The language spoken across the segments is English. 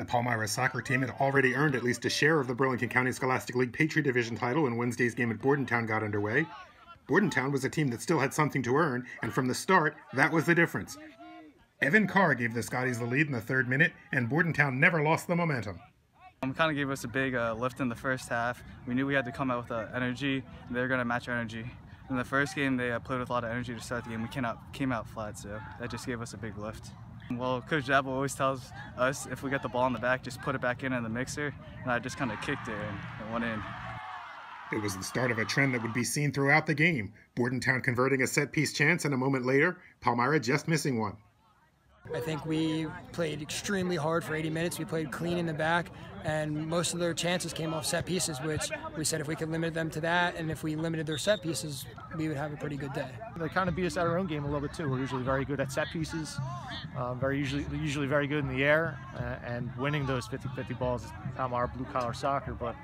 The Palmyra soccer team had already earned at least a share of the Burlington County Scholastic League Patriot Division title when Wednesday's game at Bordentown got underway. Bordentown was a team that still had something to earn, and from the start, that was the difference. Evan Carr gave the Scotties the lead in the third minute, and Bordentown never lost the momentum. Um, kind of gave us a big uh, lift in the first half. We knew we had to come out with uh, energy, and they were going to match our energy. In the first game, they uh, played with a lot of energy to start the game. We came out, came out flat, so that just gave us a big lift. Well, Coach Zablow always tells us if we get the ball in the back, just put it back in in the mixer, and I just kind of kicked it and it went in. It was the start of a trend that would be seen throughout the game. Bordentown converting a set piece chance, and a moment later, Palmyra just missing one. I think we played extremely hard for 80 minutes. We played clean in the back, and most of their chances came off set pieces, which we said if we could limit them to that, and if we limited their set pieces, we would have a pretty good day. They kind of beat us at our own game a little bit too. We're usually very good at set pieces, um, very usually usually very good in the air, uh, and winning those 50-50 balls is kind of our blue collar soccer. But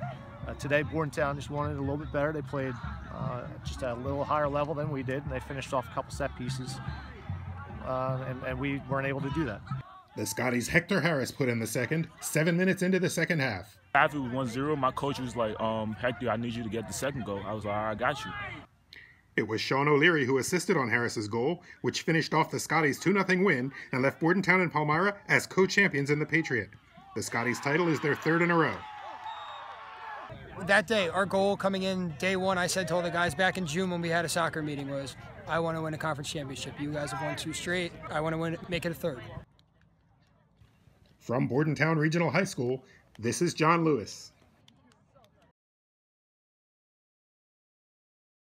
uh, today, Bordentown just wanted it a little bit better. They played uh, just at a little higher level than we did, and they finished off a couple set pieces uh, and, and we weren't able to do that. The Scotties' Hector Harris put in the second, seven minutes into the second half. After it was 1-0, my coach was like, um, Hector, I need you to get the second goal. I was like, I got you. It was Sean O'Leary who assisted on Harris's goal, which finished off the Scotties' 2-0 win and left Bordentown and Palmyra as co-champions in the Patriot. The Scotties' title is their third in a row. That day, our goal coming in day one, I said to all the guys back in June when we had a soccer meeting was, I want to win a conference championship. You guys have won two straight. I want to win, make it a third. From Bordentown Regional High School, this is John Lewis.